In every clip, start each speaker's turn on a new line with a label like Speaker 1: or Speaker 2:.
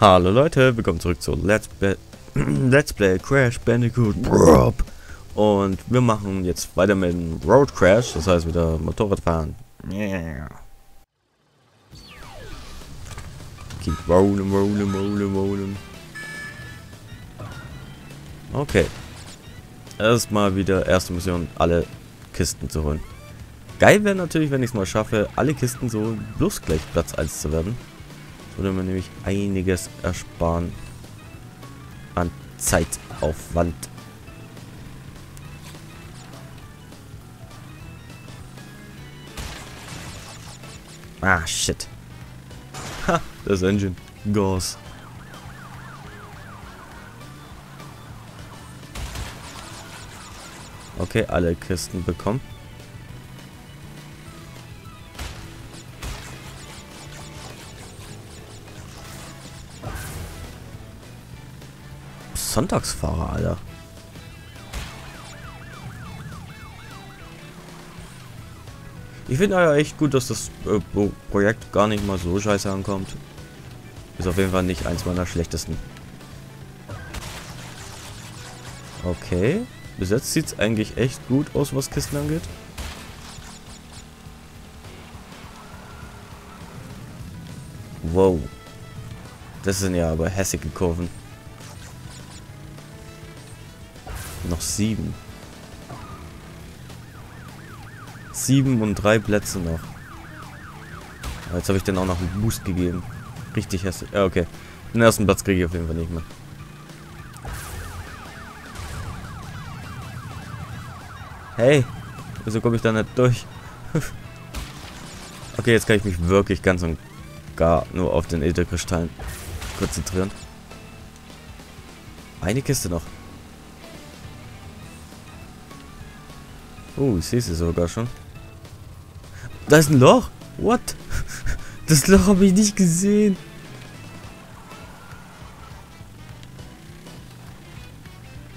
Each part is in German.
Speaker 1: Hallo Leute, willkommen zurück zu Let's, Be Let's Play Crash Bandicoot Rob. Und wir machen jetzt weiter mit dem Road Crash, das heißt wieder Motorradfahren. Yeah. Keep rolling, rolling, rolling, rolling. Okay. Erstmal wieder erste Mission, alle Kisten zu holen. Geil wäre natürlich, wenn ich es mal schaffe, alle Kisten so bloß gleich Platz 1 zu werden. Würde man nämlich einiges ersparen an Zeitaufwand. Ah, shit. Ha, das Engine. Goes. Okay, alle Kisten bekommen. Sonntagsfahrer, Alter. Ich finde ja echt gut, dass das äh, Projekt gar nicht mal so scheiße ankommt. Ist auf jeden Fall nicht eins meiner schlechtesten. Okay. Bis jetzt sieht es eigentlich echt gut aus, was Kisten angeht. Wow. Das sind ja aber hässliche Kurven. Sieben. Sieben und drei Plätze noch. Jetzt habe ich den auch noch einen Boost gegeben. Richtig hässlich. Ja, okay. Den ersten Platz kriege ich auf jeden Fall nicht mehr. Hey, wieso komme ich da nicht durch? okay, jetzt kann ich mich wirklich ganz und gar nur auf den Ätherkristallen konzentrieren. Eine Kiste noch. Oh, ich sehe sie sogar schon. Da ist ein Loch. What? Das Loch habe ich nicht gesehen.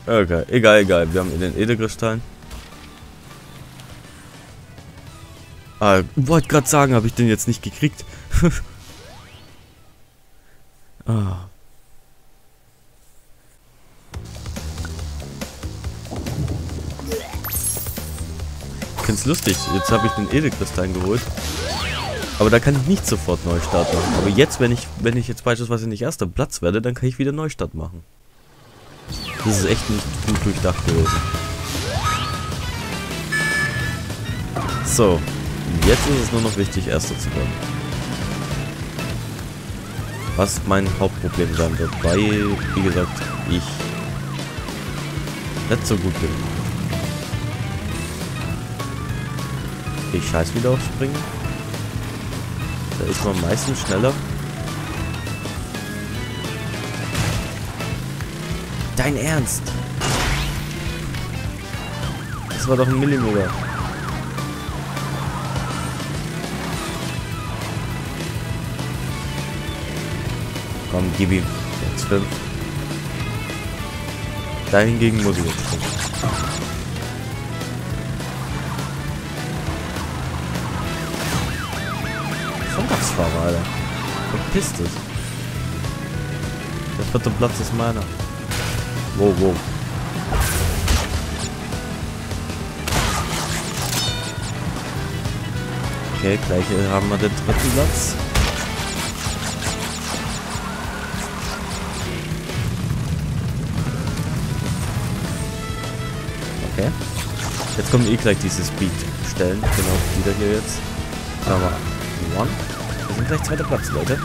Speaker 1: Okay, egal, egal. Wir haben den Edelkristallen. Ah, wollte gerade sagen, habe ich den jetzt nicht gekriegt. ah. Finde es lustig. Jetzt habe ich den Edelkristall geholt. Aber da kann ich nicht sofort Neustart machen. Aber jetzt, wenn ich, wenn ich jetzt beispielsweise nicht erster Platz werde, dann kann ich wieder Neustart machen. Das ist echt nicht gut durchdacht gewesen. So. Jetzt ist es nur noch wichtig, erster zu werden. Was mein Hauptproblem sein wird, weil, wie gesagt, ich nicht so gut bin. Okay, scheiß wieder aufs Springen. Da ist man meistens schneller. Dein Ernst? Das war doch ein Millimeter. Komm, gib ihm. Jetzt fünf. Dahingegen muss ich jetzt. Sonntagsfahrer, Alter. Verpiss dich. Der vierte Platz ist meiner. Wow, wow. Okay, gleich haben wir den dritten Platz. Okay. Jetzt kommen eh gleich diese Speed-Stellen. Genau, wieder hier jetzt. Haben wir One. Wir sind gleich zweiter Platz, Leute.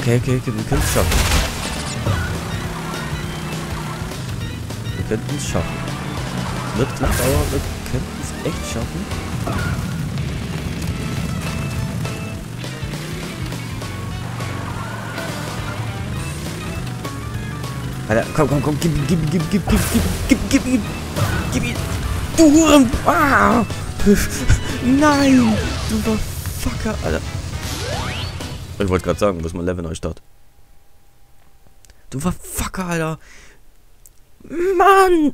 Speaker 1: Okay, okay, okay, wir können es schaffen. Wir könnten es schaffen. Wird knapp, aber wir könnten es echt schaffen. Alter, komm, komm, komm, gib, gib, gib, gib, gib, gib, gib, gib ihm. Gib ihm. Du Huren. Ah. Nein. Du Fucker, Alter. Ich wollte gerade sagen, dass man Level neu startet. Du Fucker, Alter. Mann.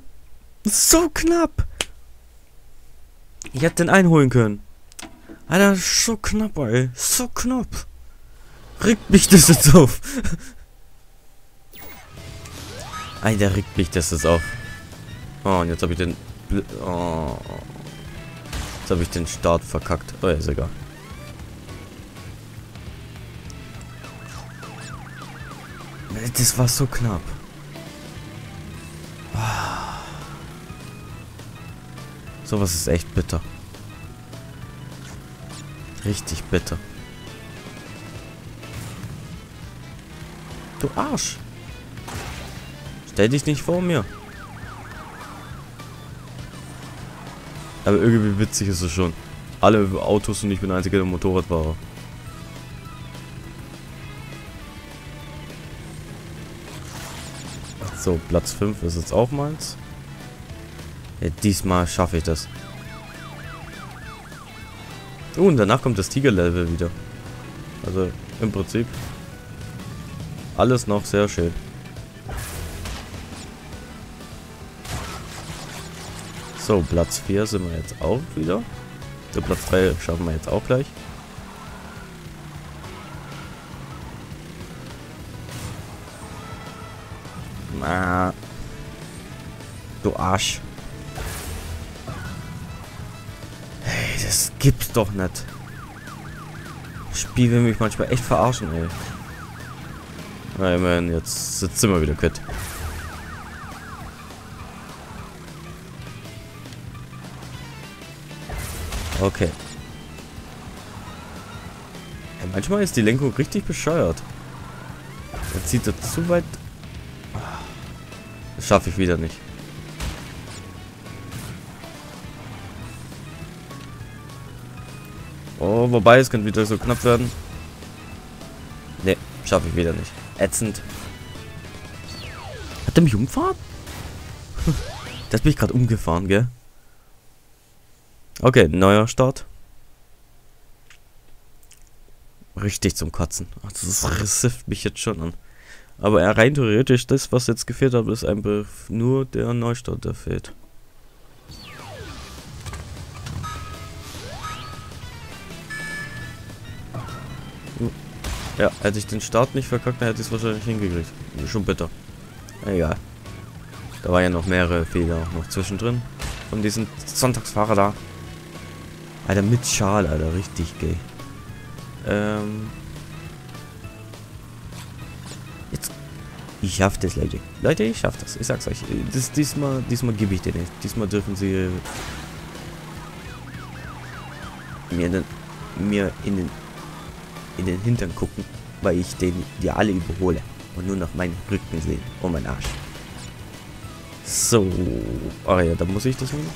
Speaker 1: So knapp. Ich hätte den einholen können. Alter, so knapp, ey. So knapp. Regt mich das jetzt auf. Alter, regt mich das jetzt auf. Oh, und jetzt habe ich den... Oh. Jetzt habe ich den Start verkackt. Oh, ist egal. Das war so knapp. Sowas ist echt bitter. Richtig bitter. Du Arsch. Stell dich nicht vor mir. Aber irgendwie witzig ist es schon. Alle Autos und ich bin der einzige Motorradfahrer. So, Platz 5 ist jetzt auch meins. Ja, diesmal schaffe ich das. Uh, und danach kommt das Tiger-Level wieder. Also im Prinzip alles noch sehr schön. So, Platz 4 sind wir jetzt auch wieder. So, Platz 3 schaffen wir jetzt auch gleich. Na. Du Arsch. Hey, das gibt's doch nicht. Das Spiel will mich manchmal echt verarschen, ey. Na, immerhin, jetzt sind wir wieder quitt. Okay. Ja, manchmal ist die Lenkung richtig bescheuert. Dann zieht er zu weit. Das schaffe ich wieder nicht. Oh, wobei, es könnte wieder so knapp werden. Ne, schaffe ich wieder nicht. Ätzend. Hat er mich umgefahren? das bin ich gerade umgefahren, gell? Okay, neuer Start. Richtig zum Kotzen. Das rissifft mich jetzt schon an. Aber rein theoretisch, das, was jetzt gefehlt hat, ist einfach nur der Neustart, der fehlt. Ja, hätte ich den Start nicht verkackt, dann hätte ich es wahrscheinlich hingekriegt. Schon bitter. Egal. Da war ja noch mehrere Fehler noch zwischendrin. Von diesen Sonntagsfahrer da. Alter, mit Schal, Alter. Richtig gay. Ähm. Jetzt. Ich schaff das, Leute. Leute, ich schaff das. Ich sag's euch. Das, diesmal diesmal gebe ich nicht. Diesmal dürfen sie mir, den, mir in den in den Hintern gucken, weil ich den die alle überhole und nur noch meinen Rücken sehen und meinen Arsch. So, oh ja, da muss ich das nehmen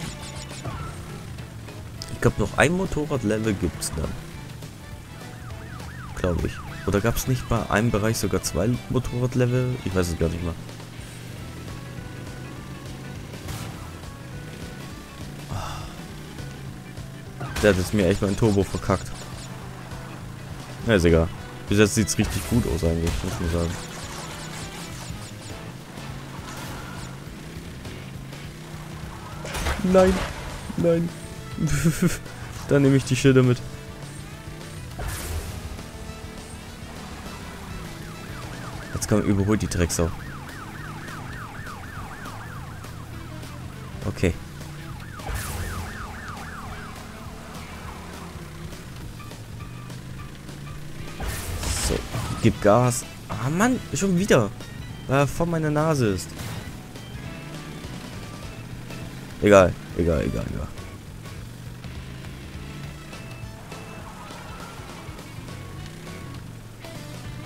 Speaker 1: glaube, noch ein Motorradlevel gibt es dann. Glaube ich. Oder gab es nicht bei einem Bereich sogar zwei Motorradlevel? Ich weiß es gar nicht mehr. Der hat jetzt mir echt mein Turbo verkackt. Ja, ist egal. Bis jetzt sieht es richtig gut aus eigentlich, muss man sagen. Nein, nein. Dann nehme ich die Schilder mit. Jetzt kommt überholt die Drecksau. Okay. So, gib Gas. Ah Mann, schon wieder. Weil er vor meiner Nase ist. Egal, egal, egal, egal.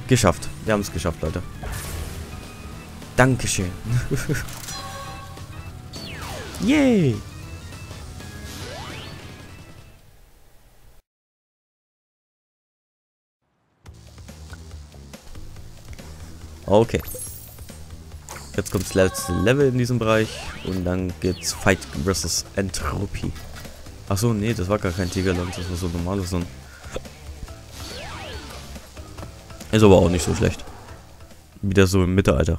Speaker 1: Geschafft. Wir haben es geschafft, Leute. Dankeschön. Yay! Okay. Jetzt kommt das letzte Level in diesem Bereich und dann geht's Fight vs. Entropie. Achso, nee, das war gar kein Tigerland, das war so normales Land. Ist aber auch nicht so schlecht. Wieder so im Mittelalter.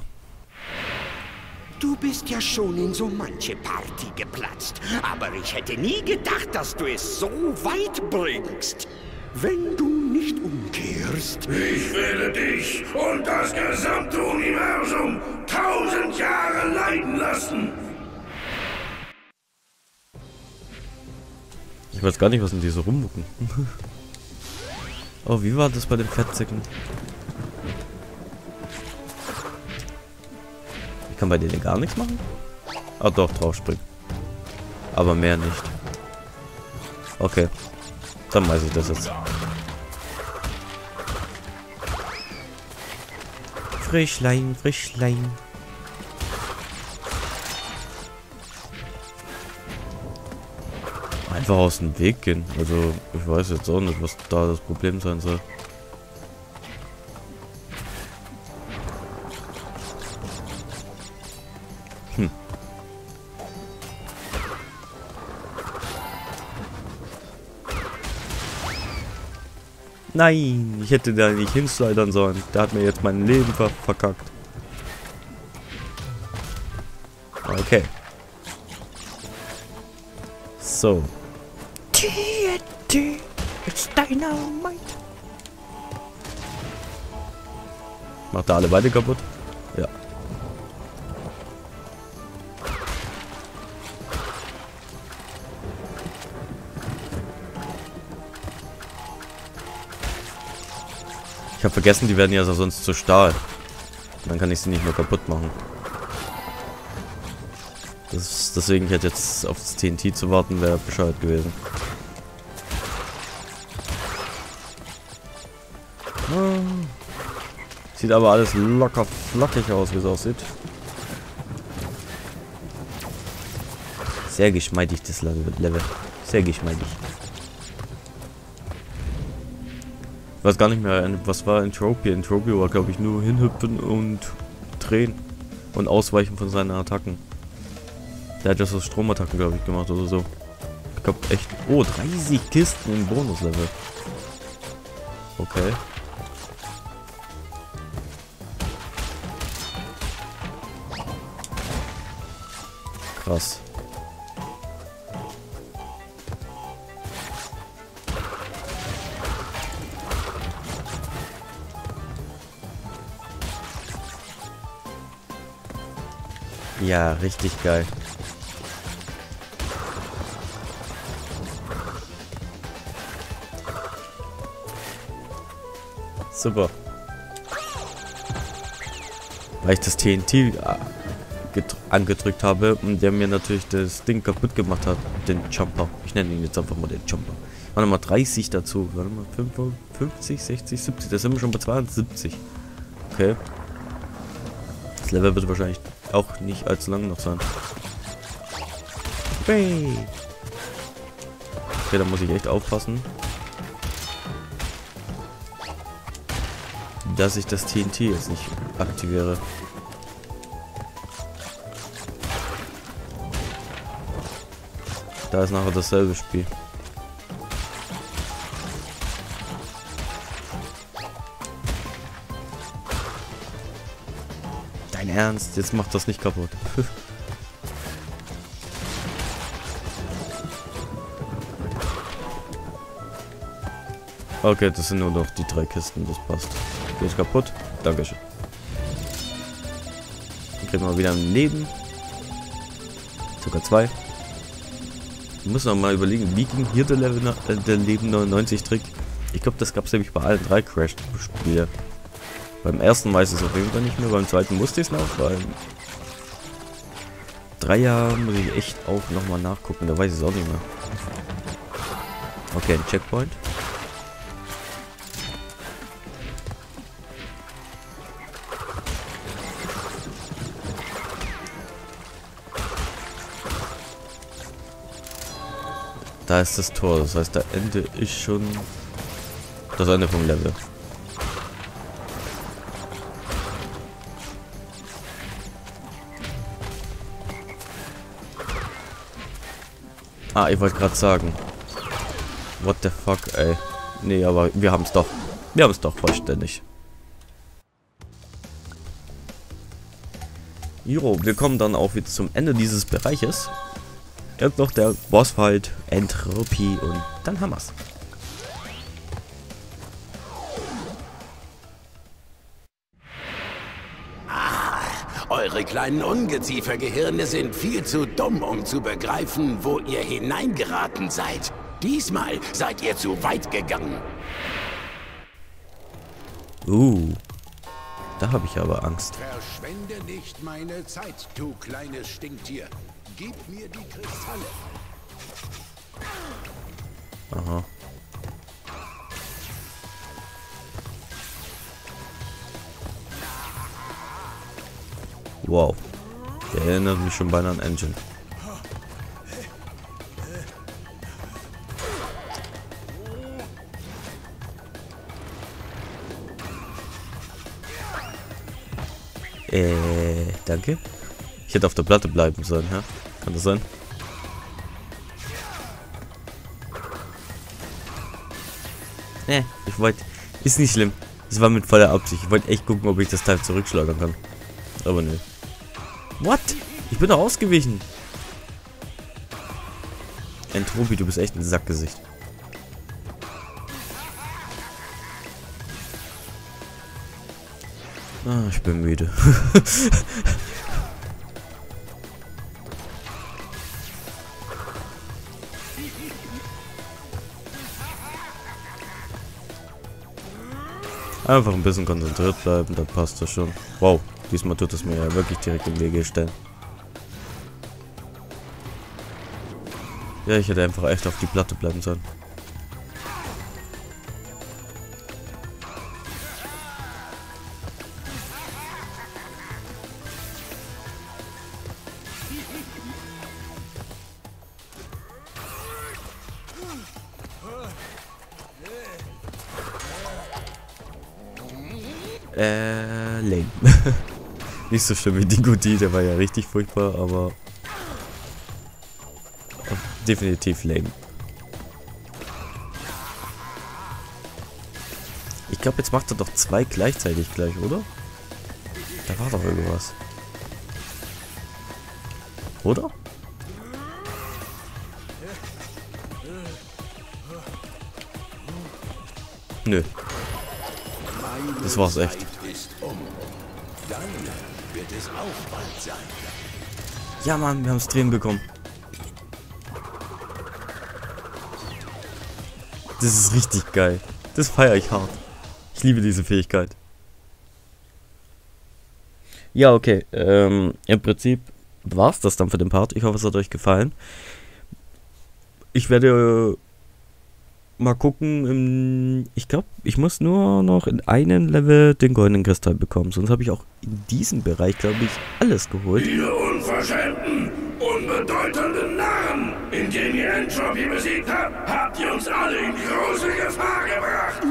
Speaker 2: Du bist ja schon in so manche Party geplatzt, aber ich hätte nie gedacht, dass du es so weit bringst. Wenn du nicht umkehrst...
Speaker 3: Ich werde dich und das gesamte Universum tausend Jahre leiden lassen.
Speaker 1: Ich weiß gar nicht, was in die so rummucken. Oh, wie war das bei den Fettsäcken? Ich kann bei denen gar nichts machen? Ah doch, draufspringen. Aber mehr nicht. Okay. Dann weiß ich das jetzt. Frischlein, Frischlein. Einfach aus dem Weg gehen. Also, ich weiß jetzt auch nicht, was da das Problem sein soll. Hm. Nein, ich hätte da nicht hinslidern sollen. Der hat mir jetzt mein Leben ver verkackt. Okay. So. TNT, it's dynamite. Macht er alle beide kaputt? Ja. Ich habe vergessen, die werden ja sonst zu Stahl. Dann kann ich sie nicht mehr kaputt machen. Das deswegen hätte jetzt auf das TNT zu warten, wäre bescheuert gewesen. Sieht aber alles locker flockig aus, wie es aussieht. Sehr geschmeidig das Level. Sehr geschmeidig. Ich weiß gar nicht mehr, was war Entropy? Entropy war, glaube ich, nur hinhüpfen und drehen. Und ausweichen von seinen Attacken. Der hat ja so Stromattacken, glaube ich, gemacht oder so. Ich glaube echt... Oh, 30 Kisten im Bonuslevel. Okay. Krass. Ja, richtig geil. Super. Weil ich das TNT angedrückt habe und der mir natürlich das Ding kaputt gemacht hat. Den Jumper. Ich nenne ihn jetzt einfach mal den Jumper. Warte mal, 30 dazu. Warte mal, 50, 60, 70. Da sind wir schon bei 72. Okay. Das Level wird wahrscheinlich auch nicht allzu lang noch sein. Okay, da muss ich echt aufpassen. dass ich das TNT jetzt nicht aktiviere. Da ist nachher dasselbe Spiel. Dein Ernst? Jetzt macht das nicht kaputt. okay, das sind nur noch die drei Kisten, das passt. Ist kaputt. Dankeschön. Dann kriegen wir wieder ein Leben. Sogar zwei. Müssen auch mal überlegen, wie ging hier der, Level, äh, der Leben 99 Trick? Ich glaube, das gab es nämlich bei allen drei Crash-Spielen. Beim ersten weiß ich es auf jeden Fall nicht mehr, beim zweiten musste ich es noch, beim Dreier muss ich echt auch nochmal nachgucken, da weiß ich es auch nicht mehr. Okay, ein Checkpoint. Da ist das Tor. Das heißt, da Ende ist schon das Ende vom Level. Ah, ich wollte gerade sagen. What the fuck, ey. Nee, aber wir haben es doch. Wir haben es doch vollständig. Jo, wir kommen dann auch wieder zum Ende dieses Bereiches. Jetzt noch der Bossfight, Entropie und dann haben wir's.
Speaker 2: Eure kleinen Ungeziefergehirne sind viel zu dumm, um zu begreifen, wo ihr hineingeraten seid. Diesmal seid ihr zu weit gegangen.
Speaker 1: Uh, da habe ich aber Angst.
Speaker 4: Verschwende nicht meine Zeit, du kleines Stinktier. Gib mir die Kristalle.
Speaker 1: Aha. Wow. Der erinnert mich schon beinahe an Engine. Äh, danke. Ich hätte auf der Platte bleiben sollen, ja? Kann das sein? Ne, ich wollte... Ist nicht schlimm. Es war mit voller Absicht. Ich wollte echt gucken, ob ich das Teil zurückschlagen kann. Aber nö. What? Ich bin doch ausgewichen. Entropie, du bist echt ein Sackgesicht. Ah, ich bin müde. Einfach ein bisschen konzentriert bleiben, dann passt das schon. Wow, diesmal tut es mir ja wirklich direkt im Wege stellen. Ja, ich hätte einfach echt auf die Platte bleiben sollen. Nicht so schlimm wie Digudi, der war ja richtig furchtbar, aber definitiv lame. Ich glaube, jetzt macht er doch zwei gleichzeitig gleich, oder? Da war doch irgendwas. Oder? Nö. Das war's echt.
Speaker 4: Wird es auch bald sein.
Speaker 1: Ja, Mann, wir haben es drehen bekommen. Das ist richtig geil. Das feiere ich hart. Ich liebe diese Fähigkeit. Ja, okay. Ähm, Im Prinzip war es das dann für den Part. Ich hoffe, es hat euch gefallen. Ich werde mal gucken. Im, ich glaube, ich muss nur noch in einem Level den goldenen Kristall bekommen. Sonst habe ich auch in diesem Bereich, glaube ich, alles geholt.
Speaker 3: Ihr unverschämten, unbedeutenden Narren, indem ihr Entropy besiegt habt, habt ihr uns alle in große Gefahr gebracht.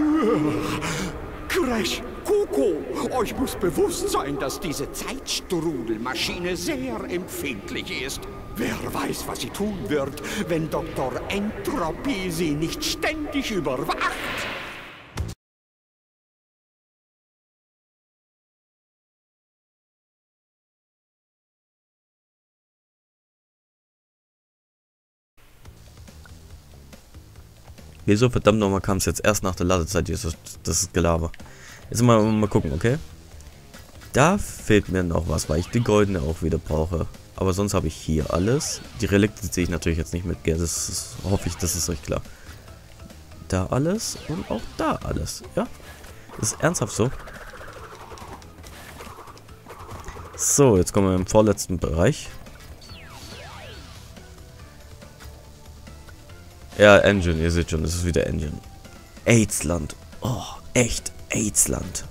Speaker 2: Crash, Coco, euch muss bewusst sein, dass diese Zeitstrudelmaschine sehr empfindlich ist. Wer weiß, was sie tun wird, wenn Dr. Entropy sie nicht ständig überwacht.
Speaker 1: Wieso verdammt nochmal kam es jetzt erst nach der Ladezeit? Das, das ist Gelaber. Jetzt mal, mal gucken, okay? Da fehlt mir noch was, weil ich die goldene auch wieder brauche. Aber sonst habe ich hier alles. Die Relikte sehe ich natürlich jetzt nicht mit. Das ist, hoffe ich, das ist euch klar. Da alles und auch da alles. Ja, das ist ernsthaft so. So, jetzt kommen wir im vorletzten Bereich. Ja, Engine, ihr seht schon, das ist wieder Engine. AIDS-Land. Oh, echt AIDS-Land.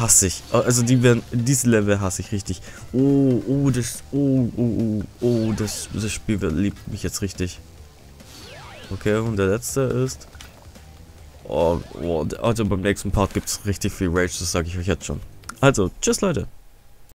Speaker 1: Hasse ich. Oh, Also die werden, diese Level hasse ich richtig. Oh, oh, das, oh, oh, oh, oh, das, das Spiel liebt mich jetzt richtig. Okay, und der letzte ist... Oh, oh, also beim nächsten Part gibt es richtig viel Rage, das sage ich euch jetzt schon. Also, tschüss Leute.